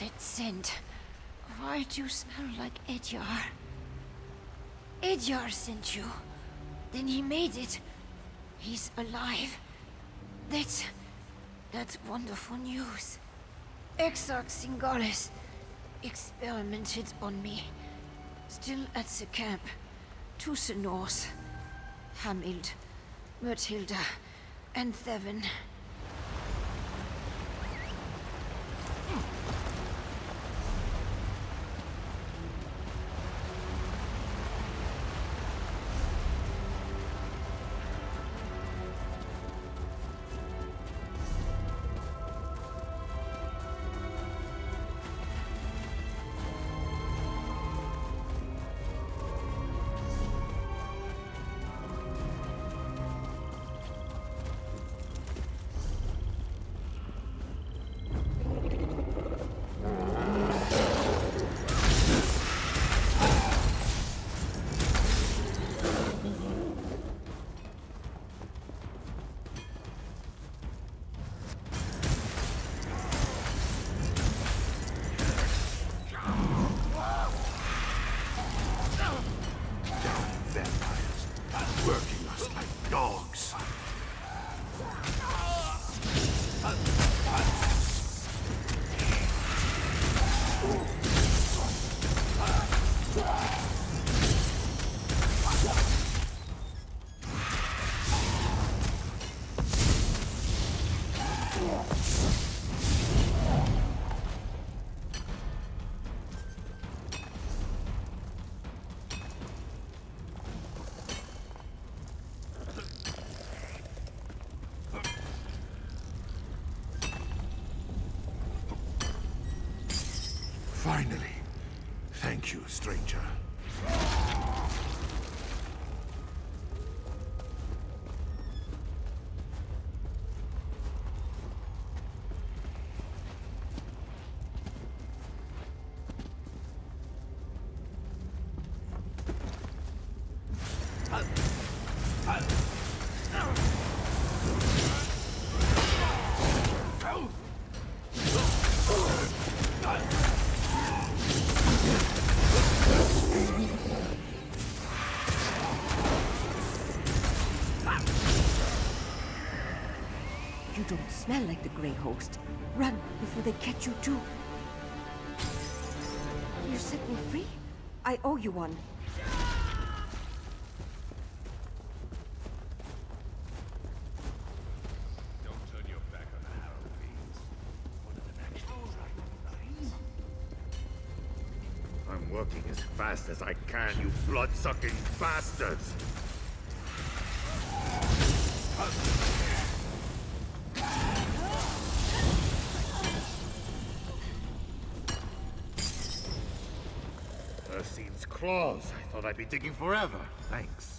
That scent. Why do you smell like Edyar? Edyar sent you. Then he made it. He's alive. That's... That's wonderful news. Exarch Singalis experimented on me. Still at the camp. North. Hamild, Myrtilda, and Thevin. Finally. Thank you, stranger. Catch you too. You set me free? I owe you one. I'm working as fast as I can, you blood-sucking bastards! Claws. I thought I'd be digging forever. Thanks.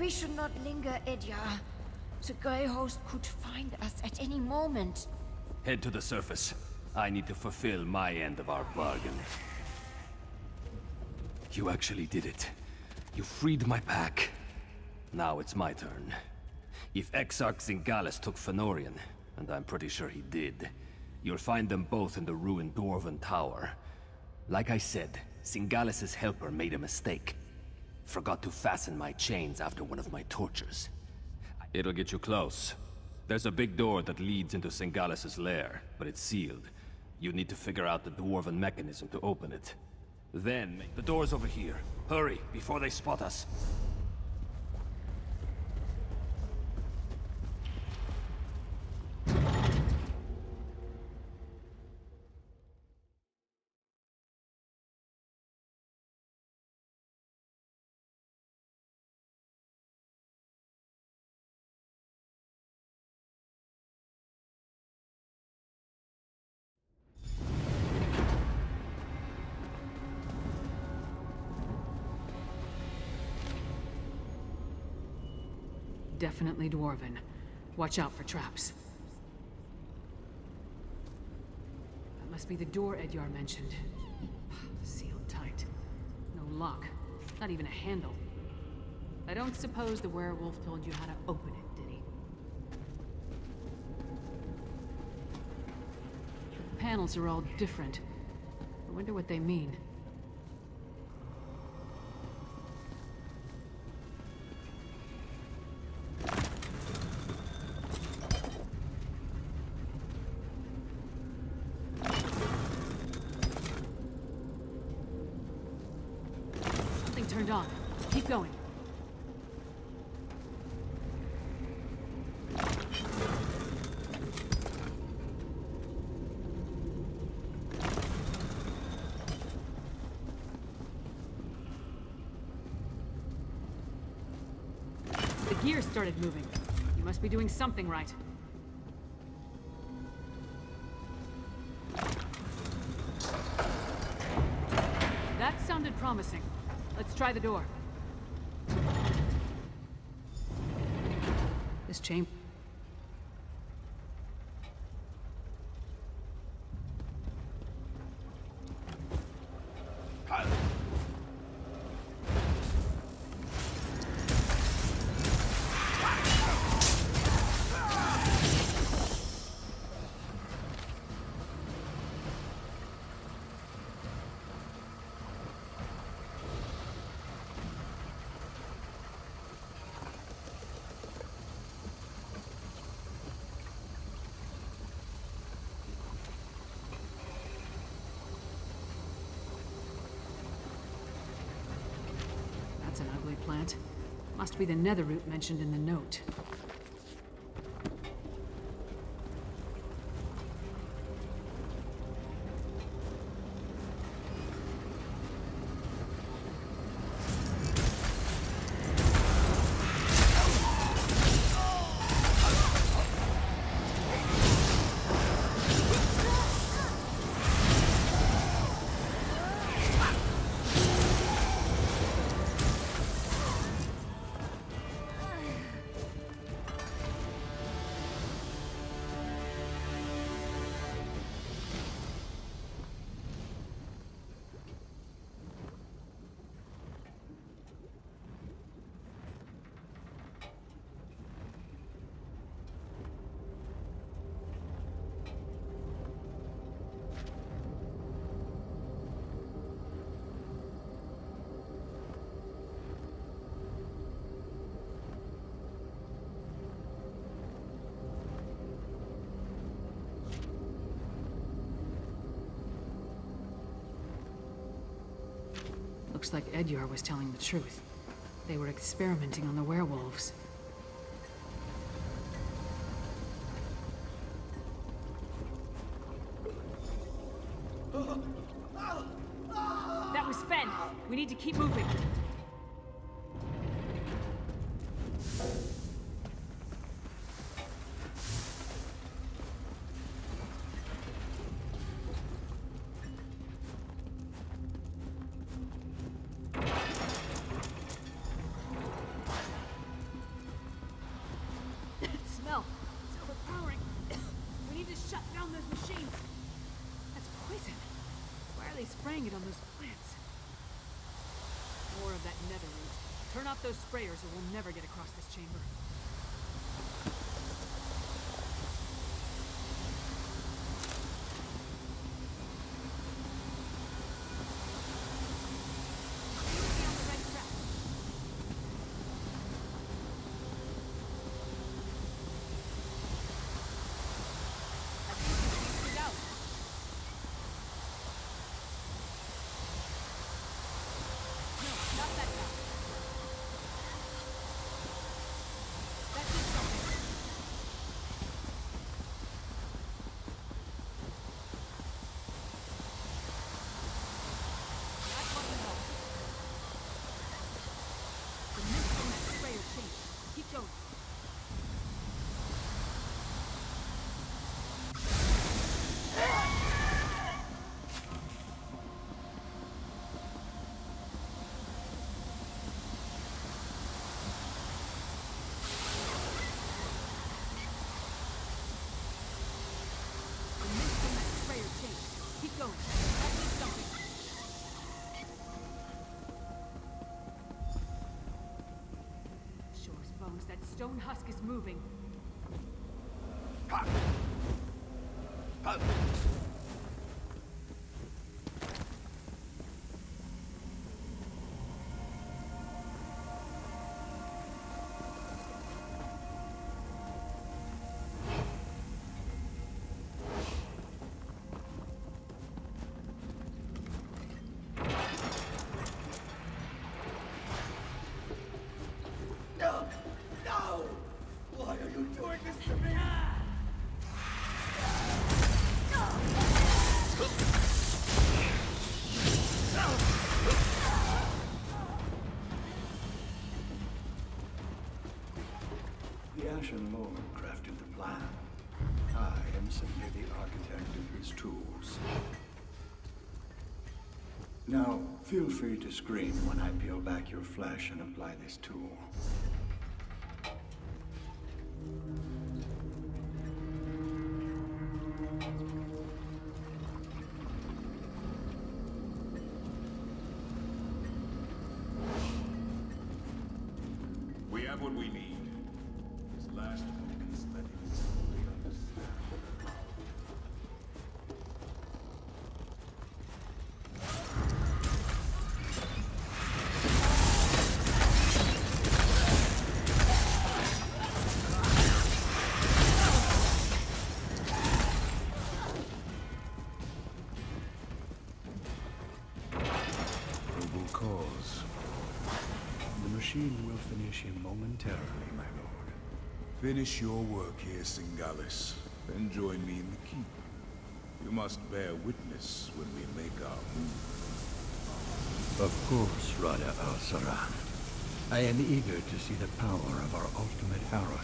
We should not linger, Edyar. The Grey Host could find us at any moment. Head to the surface. I need to fulfill my end of our bargain. You actually did it. You freed my pack. Now it's my turn. If Exarch Zingalis took Fenorian, and I'm pretty sure he did, you'll find them both in the ruined Dwarven Tower. Like I said, Zingalis' helper made a mistake. Forgot to fasten my chains after one of my tortures. It'll get you close. There's a big door that leads into Singalis' lair, but it's sealed. You need to figure out the dwarven mechanism to open it. Then, the door's over here. Hurry, before they spot us. Definitely Dwarven. Watch out for traps. That must be the door Edyar mentioned. Sealed tight. No lock. Not even a handle. I don't suppose the werewolf told you how to open it, did he? The panels are all different. I wonder what they mean. The gears started moving. You must be doing something right. That sounded promising. Let's try the door. This chamber... That's an ugly plant. Must be the nether root mentioned in the note. Like Edyar was telling the truth. They were experimenting on the werewolves. It's overpowering. we need to shut down those machines. That's poison. Why are they spraying it on those plants? More of that nether root. Turn off those sprayers or we'll never get across this chamber. That stone husk is moving. Ashen Lord crafted the plan. I am simply the architect of his tools. Now, feel free to scream when I peel back your flesh and apply this tool. Machine will finish him momentarily, my lord. Finish your work here, Singalis. Then join me in the keep. You must bear witness when we make our move. Of course, Rada al-Saran. I am eager to see the power of our ultimate arrow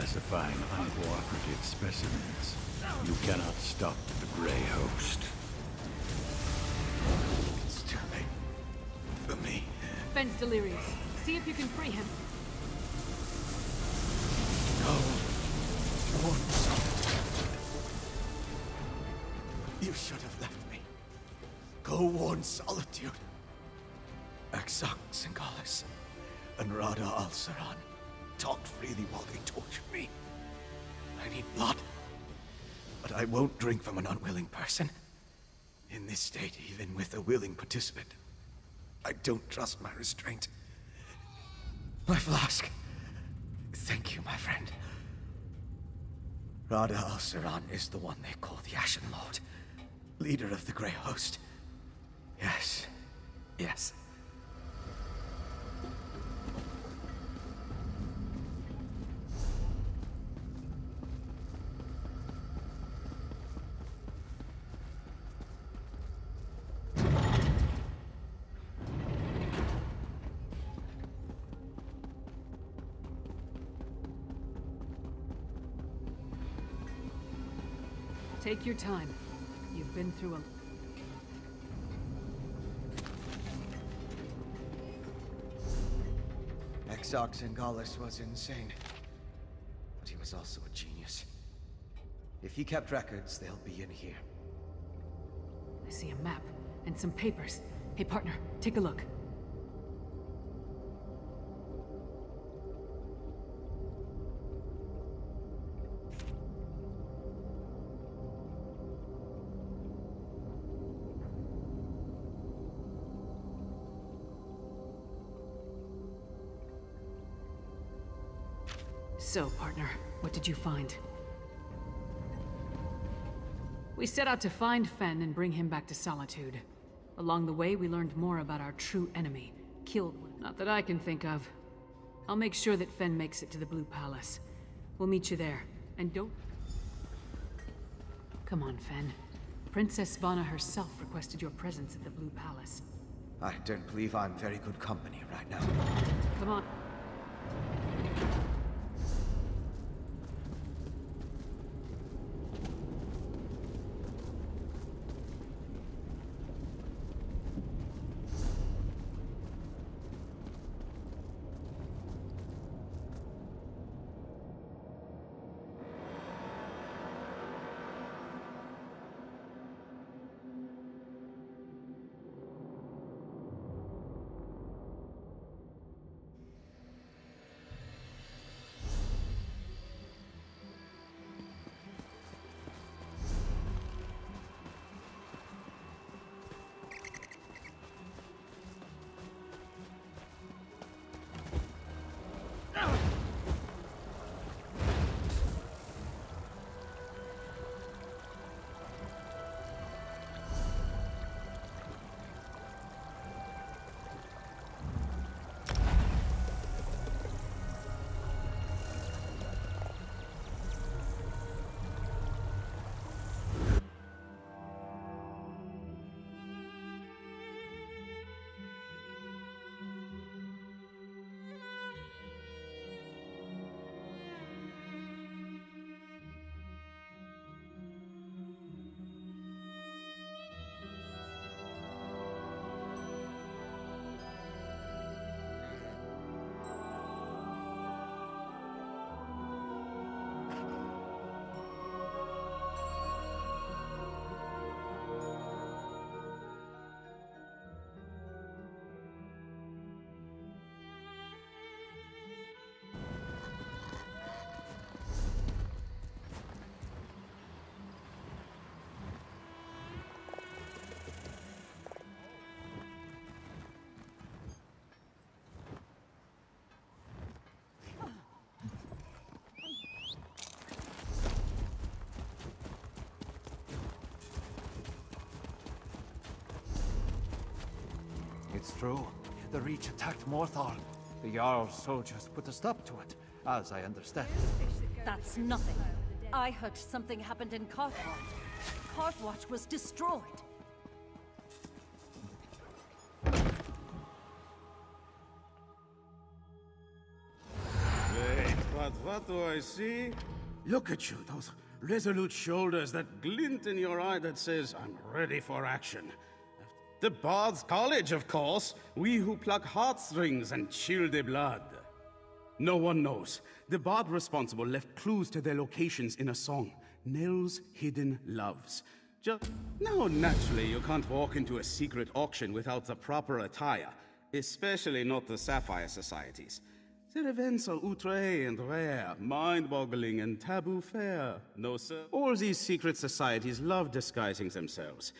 pacifying uncooperative specimens. You cannot stop the Grey Host. It's too late. For me. Fenn's delirious. See if you can free him. No. You should have left me. Go warn Solitude. Exarch Singalis and Rada Al Saran talked freely while they tortured me. I need blood. But I won't drink from an unwilling person. In this state, even with a willing participant, I don't trust my restraint. My flask. Thank you, my friend. Rada al Saran is the one they call the Ashen Lord, leader of the Grey Host. Yes, yes. Take your time. You've been through a... Exarch Singalis was insane, but he was also a genius. If he kept records, they'll be in here. I see a map and some papers. Hey, partner, take a look. So, partner, what did you find? We set out to find Fen and bring him back to Solitude. Along the way, we learned more about our true enemy, killed one. Not that I can think of. I'll make sure that Fen makes it to the Blue Palace. We'll meet you there. And don't... Come on, Fen. Princess Svana herself requested your presence at the Blue Palace. I don't believe I'm very good company right now. Come on. True. The Reach attacked Morthal. The Jarl's soldiers put a stop to it, as I understand. That's nothing. I heard something happened in Karthwatch. Karthwatch was destroyed. Wait, but what do I see? Look at you, those resolute shoulders, that glint in your eye that says, I'm ready for action. The Bard's College, of course. We who pluck heartstrings and chill the blood. No one knows. The Bard responsible left clues to their locations in a song, Nell's Hidden Loves. Just now, naturally, you can't walk into a secret auction without the proper attire, especially not the Sapphire Societies. Their events are outre and rare, mind-boggling and taboo fair. No, sir. All these secret societies love disguising themselves.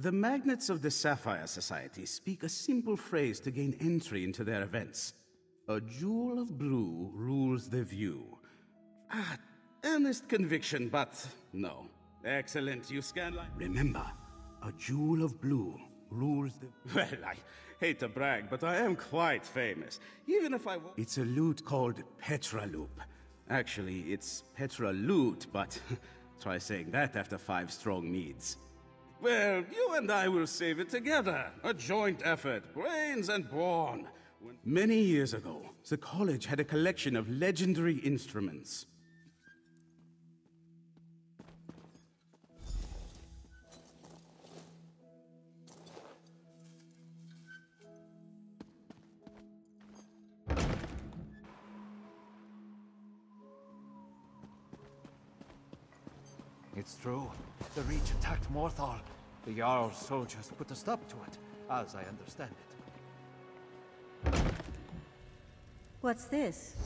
The magnets of the Sapphire Society speak a simple phrase to gain entry into their events. A jewel of blue rules the view. Ah, earnest conviction, but no. Excellent, you scan like... Remember, a jewel of blue rules the... Well, I hate to brag, but I am quite famous. Even if I... It's a loot called Petra Loop. Actually, it's Petra Loot, but try saying that after five strong meads. Well, you and I will save it together. A joint effort, brains and brawn. Many years ago, the college had a collection of legendary instruments. It's true. The Reach attacked Morthal. The Jarl's soldiers put a stop to it, as I understand it. What's this?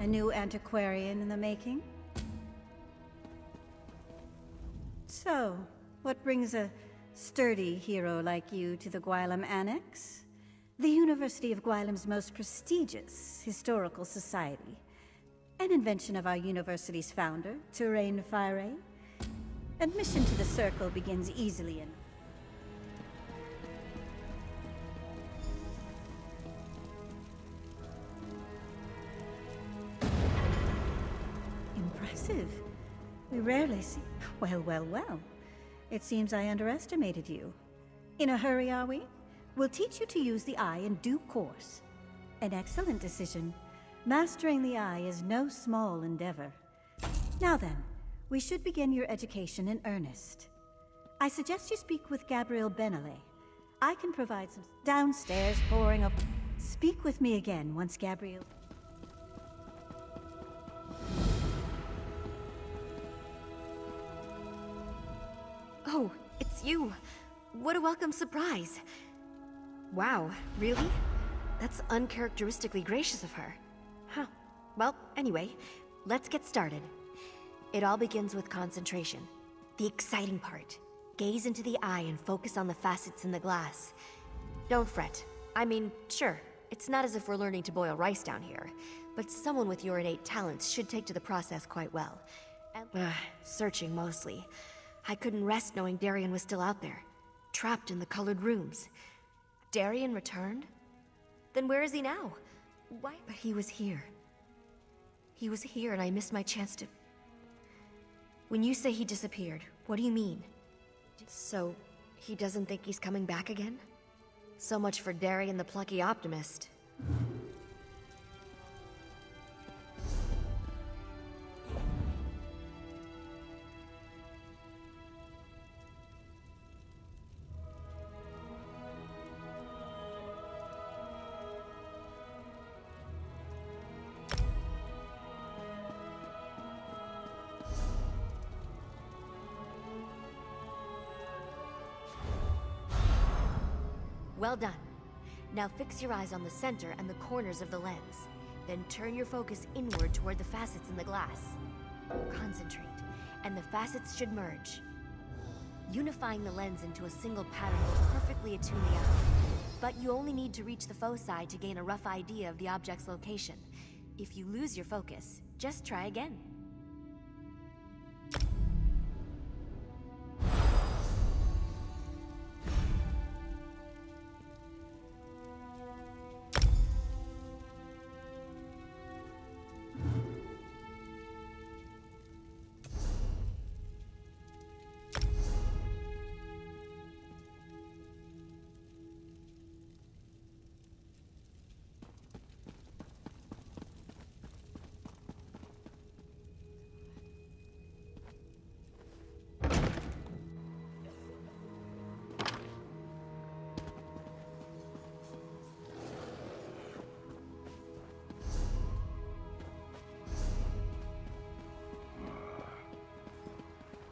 A new antiquarian in the making? So, what brings a sturdy hero like you to the Gwylim Annex? The University of Gwylim's most prestigious historical society. An invention of our university's founder, Terrain Fire. Admission to the Circle begins easily enough. Impressive. We rarely see... Well, well, well. It seems I underestimated you. In a hurry, are we? We'll teach you to use the eye in due course. An excellent decision. Mastering the eye is no small endeavor. Now then, we should begin your education in earnest. I suggest you speak with Gabrielle Benele. I can provide some downstairs pouring of... Speak with me again once Gabriel... Oh, it's you. What a welcome surprise. Wow, really? That's uncharacteristically gracious of her. Huh. Well, anyway, let's get started. It all begins with concentration. The exciting part. Gaze into the eye and focus on the facets in the glass. Don't fret. I mean, sure, it's not as if we're learning to boil rice down here, but someone with your innate talents should take to the process quite well. And, searching mostly. I couldn't rest knowing Darian was still out there, trapped in the colored rooms. Darian returned? Then where is he now? Why? But he was here. He was here and I missed my chance to... When you say he disappeared, what do you mean? So, he doesn't think he's coming back again? So much for Derry and the plucky optimist. Now fix your eyes on the center and the corners of the lens. Then turn your focus inward toward the facets in the glass. Concentrate, and the facets should merge. Unifying the lens into a single pattern will perfectly attune the eye. But you only need to reach the foci to gain a rough idea of the object's location. If you lose your focus, just try again.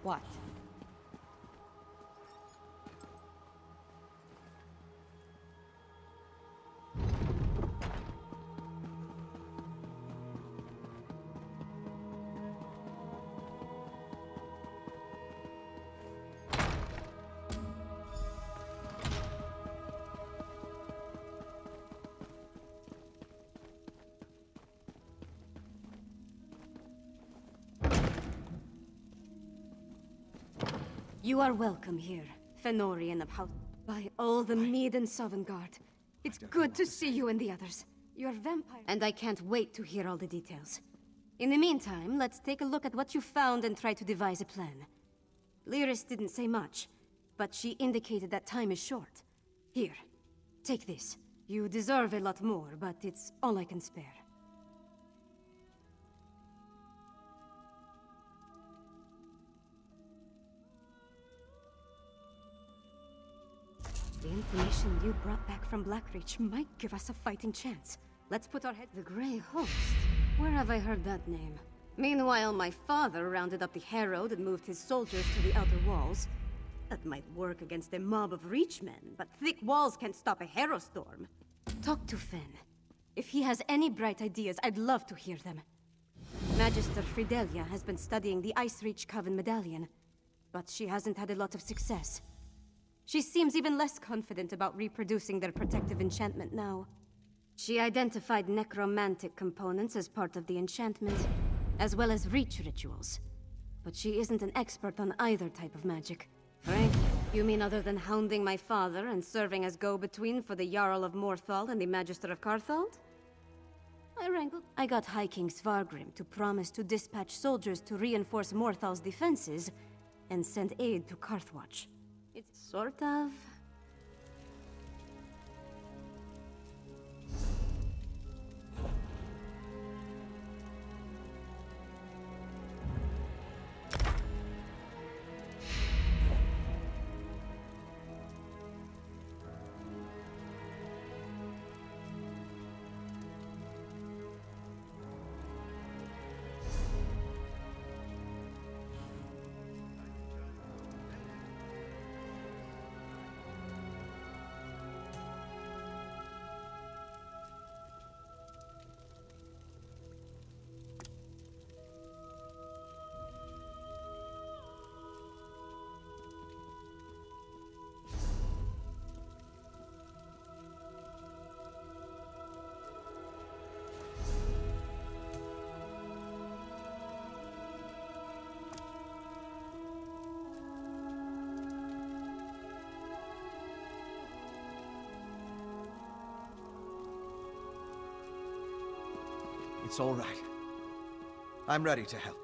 What? You are welcome here, Fenorian of House. By all the Mead and Sovngarde. It's good to see you and the others. You're vampire. And I can't wait to hear all the details. In the meantime, let's take a look at what you found and try to devise a plan. Lyris didn't say much, but she indicated that time is short. Here, take this. You deserve a lot more, but it's all I can spare. Information you brought back from Blackreach might give us a fighting chance. Let's put our head... The Grey Host? Where have I heard that name? Meanwhile, my father rounded up the Herald and moved his soldiers to the outer walls. That might work against a mob of Reachmen, but thick walls can't stop a Harrowstorm. Talk to Fen. If he has any bright ideas, I'd love to hear them. Magister Fidelia has been studying the Ice Icereach Coven medallion, but she hasn't had a lot of success. She seems even less confident about reproducing their protective enchantment now. She identified necromantic components as part of the enchantment, as well as reach rituals. But she isn't an expert on either type of magic. Frank, you mean other than hounding my father and serving as go-between for the Jarl of Morthal and the Magister of Karthald? I wrangled. I got High King Svargrim to promise to dispatch soldiers to reinforce Morthal's defenses and send aid to Karthwatch. It's sort of... It's all right. I'm ready to help.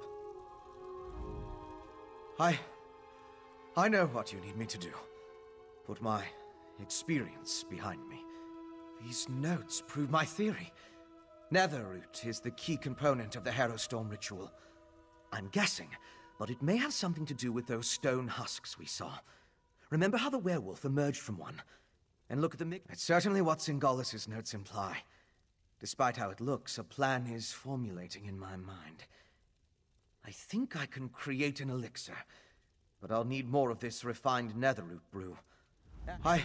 I... I know what you need me to do. Put my experience behind me. These notes prove my theory. Netherroot is the key component of the Harrowstorm ritual. I'm guessing, but it may have something to do with those stone husks we saw. Remember how the werewolf emerged from one? And look at the mig- It's certainly what Singalis' notes imply. Despite how it looks, a plan is formulating in my mind. I think I can create an elixir, but I'll need more of this refined netherroot brew. I...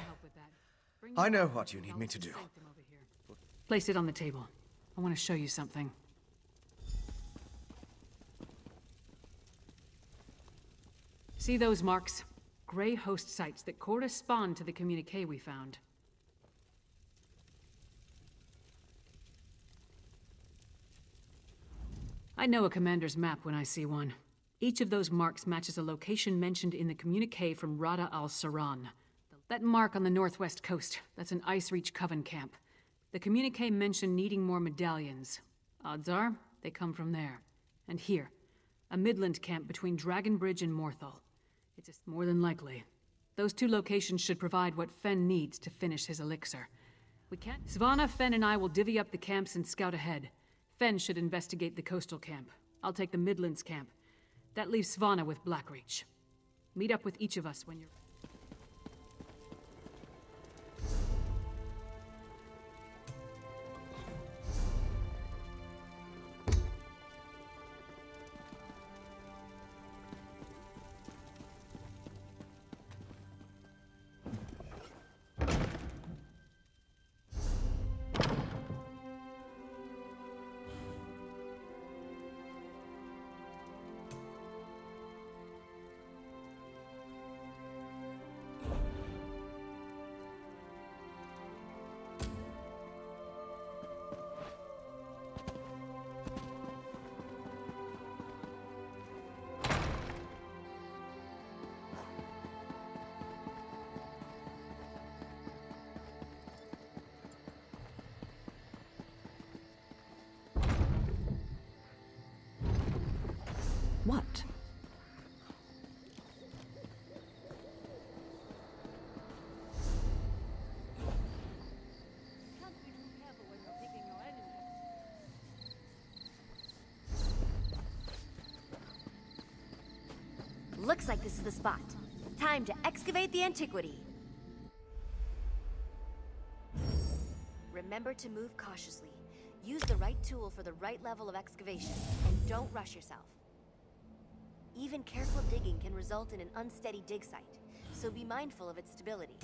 I know what you need me to do. Place it on the table. I want to show you something. See those marks? Grey host sites that correspond to the communique we found. I know a commander's map when I see one. Each of those marks matches a location mentioned in the communique from Rada al-Saran. That mark on the northwest coast, that's an Icereach Coven camp. The communique mentioned needing more medallions. Odds are, they come from there. And here, a Midland camp between Dragonbridge and Morthal. It's just more than likely. Those two locations should provide what Fen needs to finish his elixir. We can't- Svana, Fen, and I will divvy up the camps and scout ahead. Fen should investigate the coastal camp. I'll take the Midlands camp. That leaves Svana with Blackreach. Meet up with each of us when you're... what? Looks like this is the spot. Time to excavate the antiquity. Remember to move cautiously. Use the right tool for the right level of excavation, and don't rush yourself. Even careful digging can result in an unsteady dig site, so be mindful of its stability.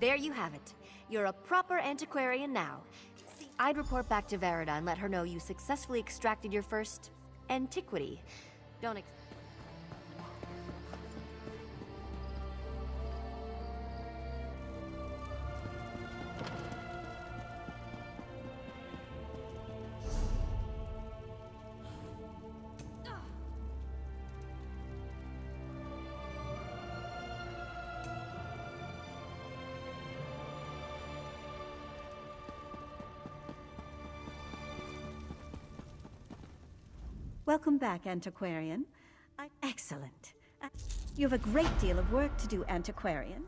There you have it. You're a proper antiquarian now. I'd report back to Verita and let her know you successfully extracted your first... antiquity. Don't ex- Welcome back, Antiquarian. I Excellent. You have a great deal of work to do, Antiquarian.